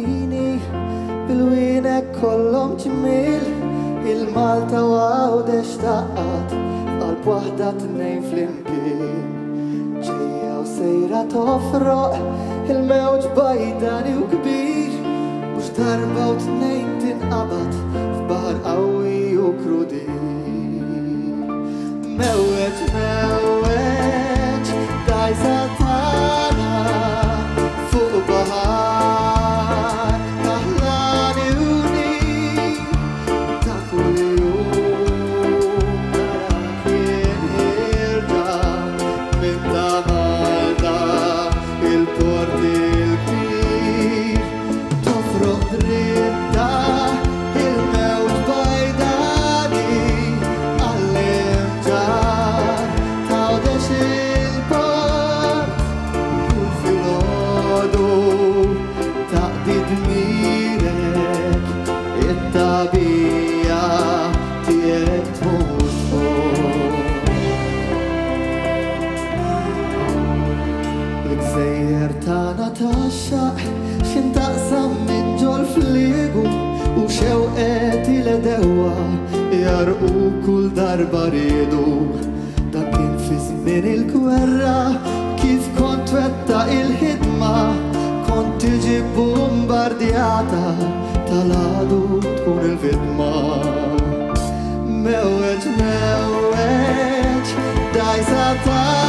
fini Bil-wienek kollom ġmil Il-Malta għawde deċtaqat Al-bwahda t-nejn fl impil Ġeja u sejra toffroq Il-mewġ bajdani u kbir Mux darba u t-nejn tin-qabat bija tiegħek tmur Il-gżejjer tagħna taxxaq x'intaqsam minn ġol fliegu u xewqet il-dewa jarqu kull darba riedu dak kien fi żmien il-gwerra kif kont wetta il-ħidma kont tiġi bombardjata tal por tkun il-vitma Mewet, mewet, daj ta